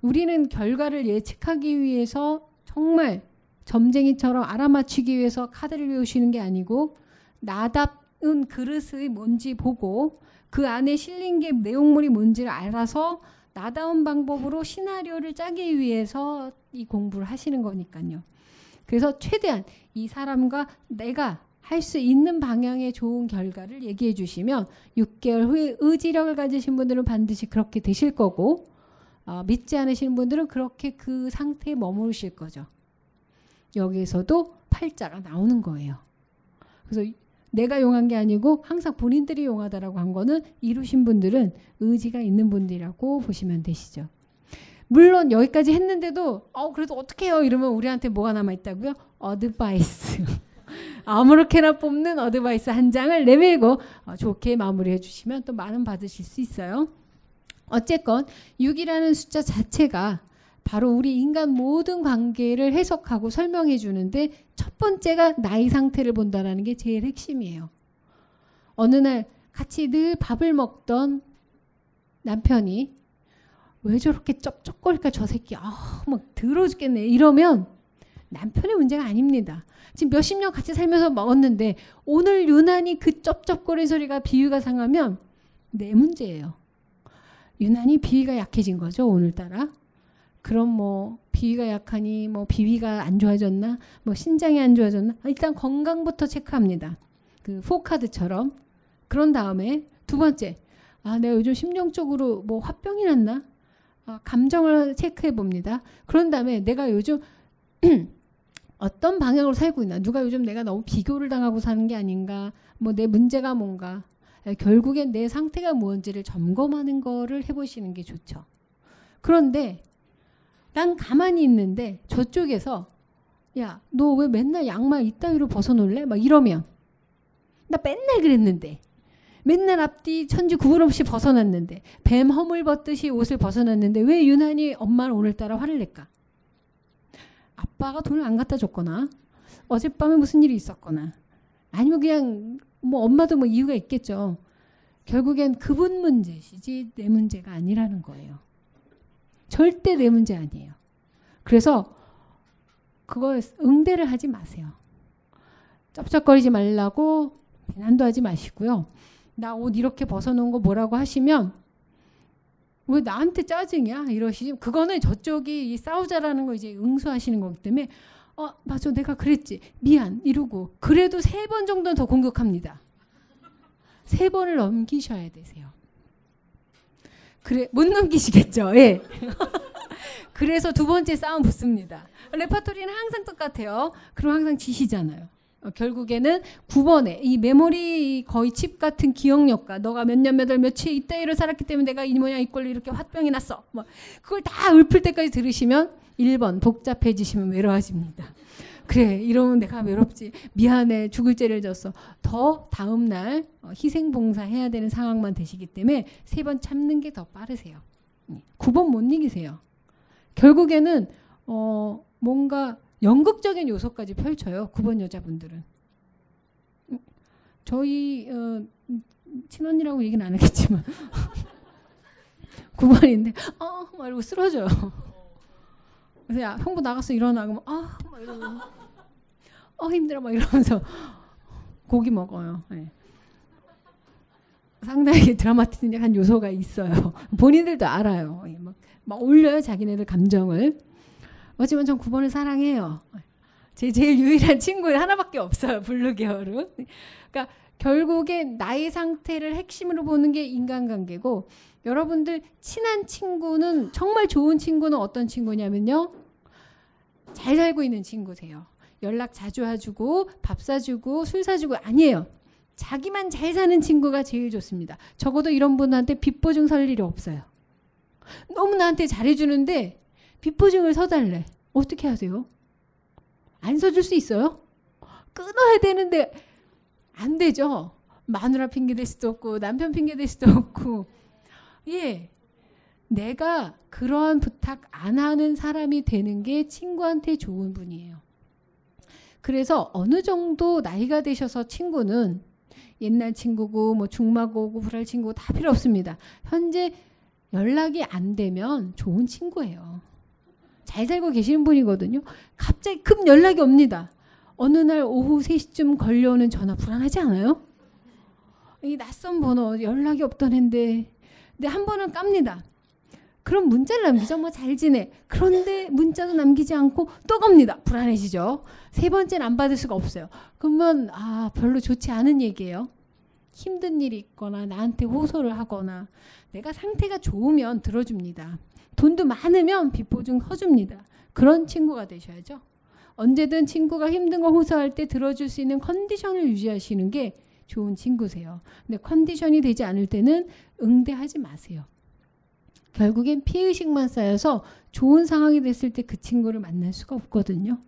우리는 결과를 예측하기 위해서 정말 점쟁이처럼 알아맞히기 위해서 카드를 외우시는 게 아니고 나답은 그릇이 뭔지 보고 그 안에 실린 게 내용물이 뭔지를 알아서 나다운 방법으로 시나리오를 짜기 위해서 이 공부를 하시는 거니까요. 그래서 최대한 이 사람과 내가 할 수 있는 방향의 좋은 결과를 얘기해 주시면 6개월 후에 의지력을 가지신 분들은 반드시 그렇게 되실 거고 어, 믿지 않으시는 분들은 그렇게 그 상태에 머무르실 거죠. 여기에서도 팔자가 나오는 거예요. 그래서 내가 용한 게 아니고 항상 본인들이 용하다라고 한 거는 이루신 분들은 의지가 있는 분들이라고 보시면 되시죠. 물론 여기까지 했는데도 어 그래도 어떻게 해요 이러면 우리한테 뭐가 남아 있다고요? advice. 아무렇게나 뽑는 advice 한 장을 내밀고 어, 좋게 마무리해 주시면 또 많은 받으실 수 있어요. 어쨌건 6이라는 숫자 자체가 바로 우리 인간 모든 관계를 해석하고 설명해 주는데 첫 번째가 나의 상태를 본다라는 게 제일 핵심이에요. 어느 날 같이 늘 밥을 먹던 남편이 왜 저렇게 쩝쩝거릴까 저 새끼 아막 더러워 죽겠네 이러면 남편의 문제가 아닙니다. 지금 몇십 년 같이 살면서 먹었는데 오늘 유난히 그 쩝쩝거리는 소리가 비위가 상하면 내 문제예요. 유난히 비위가 약해진 거죠 오늘따라. 그럼 뭐 비위가 약하니 뭐 비위가 안 좋아졌나 뭐 신장이 안 좋아졌나 일단 건강부터 체크합니다. 그 포카드처럼 그런 다음에 두 번째 아 내가 요즘 심정적으로 뭐 화병이 났나 아, 감정을 체크해 봅니다. 그런 다음에 내가 요즘 어떤 방향으로 살고 있나 누가 요즘 내가 너무 비교를 당하고 사는 게 아닌가 뭐 내 문제가 뭔가 결국엔 내 상태가 무언지를 점검하는 거를 해보시는 게 좋죠. 그런데 난 가만히 있는데 저쪽에서 야, 너 왜 맨날 양말 이따위로 벗어놓을래? 막 이러면 나 맨날 그랬는데 맨날 앞뒤 천지 구분 없이 벗어났는데 뱀 허물 벗듯이 옷을 벗어났는데 왜 유난히 엄마는 오늘따라 화를 낼까? 아빠가 돈을 안 갖다 줬거나 어젯밤에 무슨 일이 있었거나 아니면 그냥 뭐 엄마도 뭐 이유가 있겠죠. 결국엔 그분 문제시지 내 문제가 아니라는 거예요. 절대 내 문제 아니에요. 그래서 그거 응대를 하지 마세요. 쩝쩝거리지 말라고 비난도 하지 마시고요. 나 옷 이렇게 벗어놓은 거 뭐라고 하시면 왜 나한테 짜증이야 이러시지 그거는 저쪽이 싸우자라는 거 이제 응수하시는 거기 때문에 어 맞아 내가 그랬지 미안 이러고 그래도 세 번 정도는 더 공격합니다. 세 번을 넘기셔야 되세요. 그래 못 넘기시겠죠. 예. 그래서 두 번째 싸움 붙습니다. 레파토리는 항상 똑같아요. 그럼 항상 지시잖아요. 어, 결국에는 9번에 이 메모리 거의 칩 같은 기억력과 너가 몇 년 몇월 며칠 이때를 살았기 때문에 내가 이 모양 이 꼴로 이렇게 화병이 났어. 뭐 그걸 다 읊을 때까지 들으시면 1번 복잡해지시면 외로워집니다. 그래 이러면 내가 외롭지 미안해 죽을 죄를 졌어 더 다음 날 어, 희생봉사 해야 되는 상황만 되시기 때문에 세 번 참는 게 더 빠르세요 9번 못 이기세요 결국에는 어 뭔가 연극적인 요소까지 펼쳐요 9번 여자분들은 음, 저희 어, 친언니라고 얘기는 안 하겠지만 9번인데 어 말고 쓰러져요 그래서 야 형부 나가서 일어나 그러면 아막 이러고 어 힘들어 막 이러면서 고기 먹어요. 네. 상당히 드라마틱한 요소가 있어요. 본인들도 알아요. 예, 막, 막 올려요 자기네들 감정을. 하지만 전 9번을 사랑해요. 제 제일 유일한 친구 하나밖에 없어요. 블루계열은. 그러니까 결국에 나의 상태를 핵심으로 보는 게 인간관계고 여러분들 친한 친구는 정말 좋은 친구는 어떤 친구냐면요. 잘 살고 있는 친구세요. 연락 자주 해주고 밥 사주고 술 사주고 아니에요. 자기만 잘 사는 친구가 제일 좋습니다. 적어도 이런 분한테 빚보증 설 일이 없어요. 너무 나한테 잘해주는데 빚보증을 서달래. 어떻게 하세요? 안 서줄 수 있어요? 끊어야 되는데 안 되죠. 마누라 핑계 댈 수도 없고 남편 핑계 댈 수도 없고 예 내가 그러한 부탁 안 하는 사람이 되는 게 친구한테 좋은 분이에요. 그래서 어느 정도 나이가 되셔서 친구는 옛날 친구고 뭐 중마고고 불알 친구 다 필요 없습니다. 현재 연락이 안 되면 좋은 친구예요. 잘 살고 계시는 분이거든요. 갑자기 급 연락이 옵니다. 어느 날 오후 3시쯤 걸려오는 전화 불안하지 않아요? 이 낯선 번호 연락이 없던 앤데 근데 한 번은 깝니다. 그럼 문자를 남기죠. 뭐 잘 지내. 그런데 문자도 남기지 않고 또 겁니다. 불안해지죠. 세 번째는 안 받을 수가 없어요. 그러면 아 별로 좋지 않은 얘기예요. 힘든 일이 있거나 나한테 호소를 하거나 내가 상태가 좋으면 들어줍니다. 돈도 많으면 빚 보증 허줍니다. 그런 친구가 되셔야죠. 언제든 친구가 힘든 거 호소할 때 들어줄 수 있는 컨디션을 유지하시는 게 좋은 친구세요. 근데 컨디션이 되지 않을 때는 응대하지 마세요. 결국엔 피해의식만 쌓여서 좋은 상황이 됐을 때 그 친구를 만날 수가 없거든요.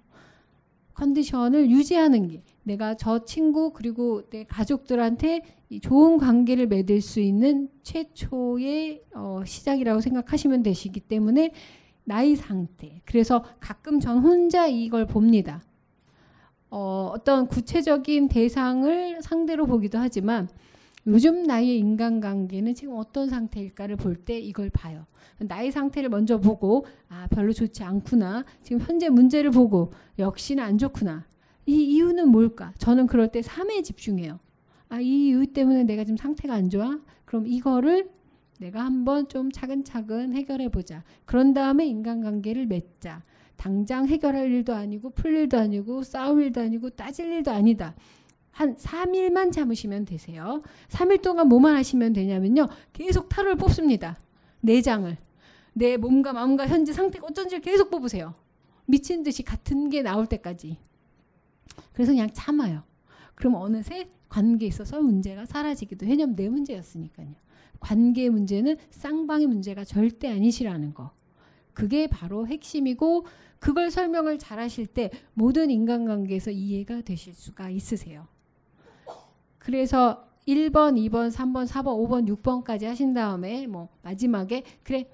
컨디션을 유지하는 게 내가 저 친구 그리고 내 가족들한테 좋은 관계를 맺을 수 있는 최초의 어, 시작이라고 생각하시면 되시기 때문에 나이 상태. 그래서 가끔 전 혼자 이걸 봅니다. 어, 어떤 구체적인 대상을 상대로 보기도 하지만 요즘 나의 인간관계는 지금 어떤 상태일까를 볼 때 이걸 봐요. 나의 상태를 먼저 보고 아 별로 좋지 않구나. 지금 현재 문제를 보고 역시나 안 좋구나. 이 이유는 뭘까? 저는 그럴 때 3에 집중해요. 아 이 이유 때문에 내가 지금 상태가 안 좋아? 그럼 이거를 내가 한번 좀 차근차근 해결해 보자. 그런 다음에 인간관계를 맺자. 당장 해결할 일도 아니고 풀 일도 아니고 싸울 일도 아니고 따질 일도 아니다. 한 3일만 참으시면 되세요. 3일 동안 뭐만 하시면 되냐면요. 계속 타로를 뽑습니다. 내장을. 내 몸과 마음과 현재 상태가 어쩐지 계속 뽑으세요. 미친 듯이 같은 게 나올 때까지. 그래서 그냥 참아요. 그럼 어느새 관계에 있어서 문제가 사라지기도 해요. 내 문제였으니까요. 관계 문제는 쌍방의 문제가 절대 아니시라는 거. 그게 바로 핵심이고 그걸 설명을 잘 하실 때 모든 인간관계에서 이해가 되실 수가 있으세요. 그래서 1번, 2번, 3번, 4번, 5번, 6번까지 하신 다음에 뭐 마지막에 그래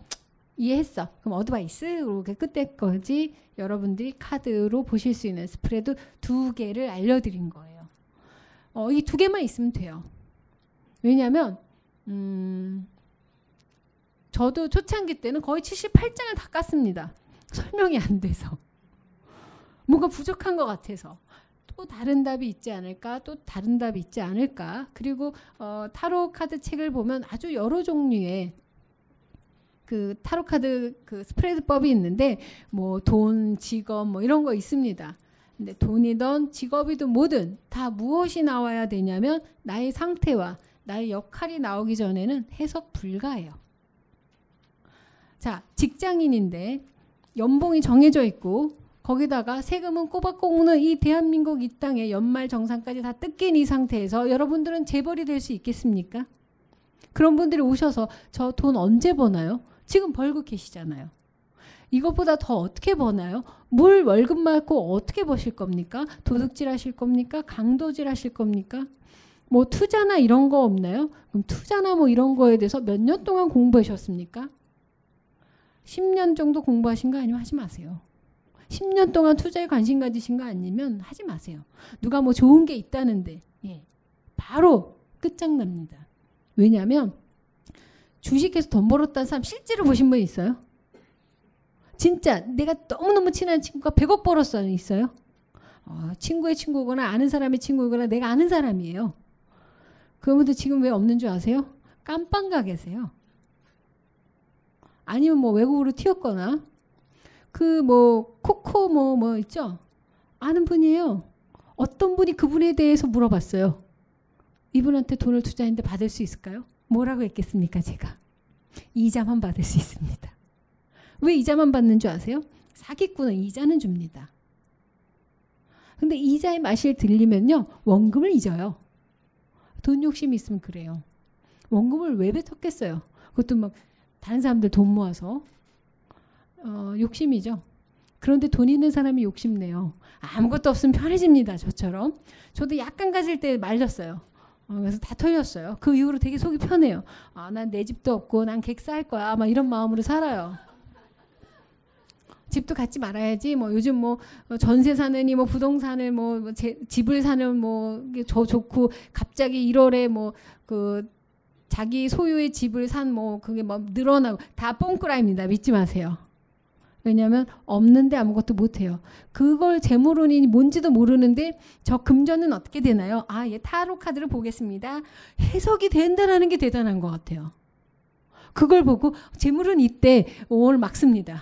이해했어. 그럼 어드바이스 이렇게 끝에까지 여러분들이 카드로 보실 수 있는 스프레드 두 개를 알려드린 거예요. 어, 이 두 개만 있으면 돼요. 왜냐하면 음, 저도 초창기 때는 거의 78장을 다 깠습니다. 설명이 안 돼서 뭔가 부족한 것 같아서 또 다른 답이 있지 않을까? 또 다른 답이 있지 않을까? 그리고 어, 타로 카드 책을 보면 아주 여러 종류의 그 타로 카드 그 스프레드법이 있는데 뭐 돈, 직업 뭐 이런 거 있습니다. 근데 돈이든 직업이든 뭐든 다 무엇이 나와야 되냐면 나의 상태와 나의 역할이 나오기 전에는 해석 불가해요. 자, 직장인인데 연봉이 정해져 있고 거기다가 세금은 꼬박꼬박 묻는 이 대한민국 이 땅에 연말 정산까지 다 뜯긴 이 상태에서 여러분들은 재벌이 될 수 있겠습니까? 그런 분들이 오셔서 저 돈 언제 버나요? 지금 벌고 계시잖아요. 이것보다 더 어떻게 버나요? 뭘 월급 맞고 어떻게 버실 겁니까? 도둑질 하실 겁니까? 강도질 하실 겁니까? 뭐 투자나 이런 거 없나요? 그럼 투자나 뭐 이런 거에 대해서 몇 년 동안 공부하셨습니까? 10년 정도 공부하신 거 아니면 하지 마세요. 10년 동안 투자에 관심 가지신 거 아니면 하지 마세요. 누가 뭐 좋은 게 있다는데 예. 바로 끝장납니다. 왜냐하면 주식해서 돈 벌었다는 사람 실제로 보신 분 있어요? 진짜 내가 너무너무 친한 친구가 100억 벌었어요. 있어요? 어, 친구의 친구거나 아는 사람의 친구거나 내가 아는 사람이에요. 그분들 지금 왜 없는 줄 아세요? 깜빵 가 계세요. 아니면 뭐 외국으로 튀었거나 그 뭐 코코 뭐뭐 뭐 있죠? 아는 분이에요. 어떤 분이 그분에 대해서 물어봤어요. 이분한테 돈을 투자했는데 받을 수 있을까요? 뭐라고 했겠습니까, 제가? 이자만 받을 수 있습니다. 왜 이자만 받는 줄 아세요? 사기꾼은 이자는 줍니다. 근데 이자의 맛을 들리면요, 원금을 잊어요. 돈 욕심이 있으면 그래요. 원금을 왜 뱉었겠어요? 그것도 막 다른 사람들 돈 모아서 어, 욕심이죠. 그런데 돈 있는 사람이 욕심내요. 아무것도 없으면 편해집니다. 저처럼. 저도 약간 가질 때 말렸어요. 어, 그래서 다 털렸어요. 그 이후로 되게 속이 편해요. 아, 난 내 집도 없고 난 객사할 거야. 막 이런 마음으로 살아요. 집도 갖지 말아야지. 뭐 요즘 뭐 전세 사느니 뭐 부동산을 뭐, 뭐 제, 집을 사는 뭐저 좋고 갑자기 1월에 뭐그 자기 소유의 집을 산 뭐 그게 뭐 늘어나고 다 뻥꾸라입니다. 믿지 마세요. 왜냐하면 없는데 아무것도 못해요. 그걸 재물운이 뭔지도 모르는데 저 금전은 어떻게 되나요? 아, 예, 타로 카드를 보겠습니다. 해석이 된다라는 게 대단한 것 같아요. 그걸 보고 재물은 이때 5월 막습니다.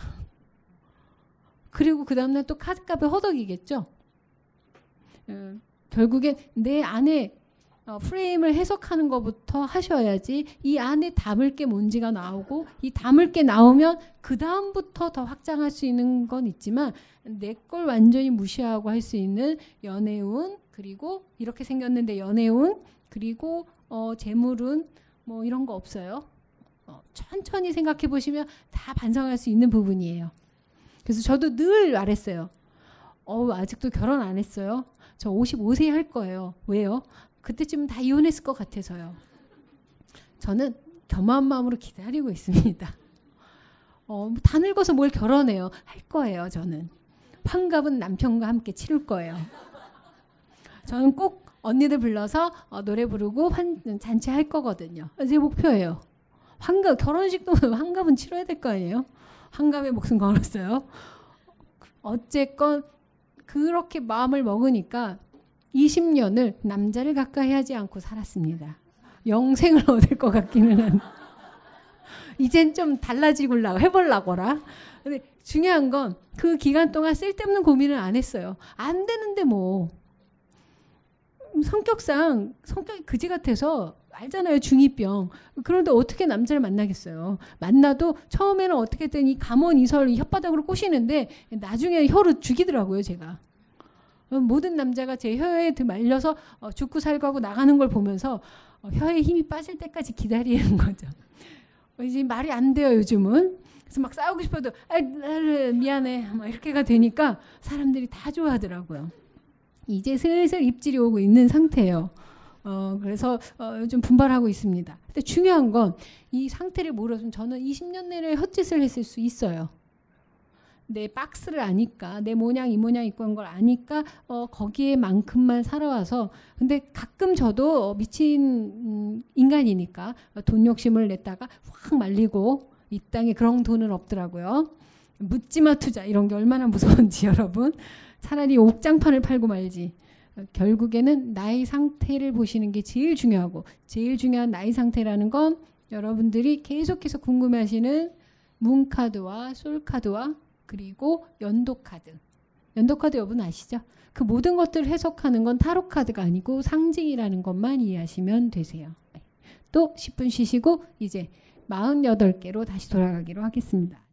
그리고 그 다음날 또 카드값에 허덕이겠죠. 어, 결국엔 내 안에 어, 프레임을 해석하는 것부터 하셔야지 이 안에 담을 게 뭔지가 나오고 이 담을 게 나오면 그 다음부터 더 확장할 수 있는 건 있지만 내 걸 완전히 무시하고 할 수 있는 연애운 그리고 이렇게 생겼는데 연애운 그리고 어, 재물운 뭐 이런 거 없어요. 어, 천천히 생각해 보시면 다 반성할 수 있는 부분이에요. 그래서 저도 늘 말했어요. 어, 아직도 결혼 안 했어요. 저 55세 할 거예요. 왜요? 그때쯤 다 이혼했을 것 같아서요. 저는 겸한 마음으로 기다리고 있습니다. 어, 다 늙어서 뭘 결혼해요. 할 거예요, 저는. 환갑은 남편과 함께 치를 거예요. 저는 꼭 언니들 불러서 어, 노래 부르고 환, 잔치 할 거거든요. 제 목표예요. 환갑, 결혼식도 환갑은 치러야 될 거 아니에요? 한갑의 목숨 걸었어요. 어쨌건 그렇게 마음을 먹으니까 20년을 남자를 가까이 하지 않고 살았습니다. 영생을 얻을 것 같기는 한. 이젠 좀 달라지려고 해보려고라. 근데 중요한 건 그 기간 동안 쓸데없는 고민을 안 했어요. 안 되는데 뭐. 성격상 성격이 그지 같아서 알잖아요 중이병 그런데 어떻게 남자를 만나겠어요 만나도 처음에는 어떻게든 이 감원 이설 혓바닥으로 꼬시는데 나중에 혀로 죽이더라고요 제가 모든 남자가 제 혀에 말려서 어, 죽고 살고 하고 나가는 걸 보면서 어, 혀에 힘이 빠질 때까지 기다리는 거죠. 어, 이제 말이 안 돼요 요즘은. 그래서 막 싸우고 싶어도 아, 미안해 막 이렇게가 되니까 사람들이 다 좋아하더라고요. 이제 슬슬 입질이 오고 있는 상태예요. 어, 그래서 어, 좀 분발하고 있습니다. 근데 중요한 건 이 상태를 모르면 저는 20년 내내 헛짓을 했을 수 있어요. 내 박스를 아니까 내 모양 이 모양 입고 한 걸 아니까 어, 거기에만큼만 살아와서 근데 가끔 저도 미친 음, 인간이니까 돈 욕심을 냈다가 확 말리고 이 땅에 그런 돈은 없더라고요. 묻지마 투자 이런 게 얼마나 무서운지 여러분 차라리 옥장판을 팔고 말지 결국에는 나의 상태를 보시는 게 제일 중요하고 제일 중요한 나의 상태라는 건 여러분들이 계속해서 궁금해하시는 문카드와 솔카드와 그리고 연도카드. 연도카드 여러분 아시죠? 그 모든 것들을 해석하는 건 타로카드가 아니고 상징이라는 것만 이해하시면 되세요. 네. 또 10분 쉬시고 이제 48개로 다시 돌아가기로 하겠습니다.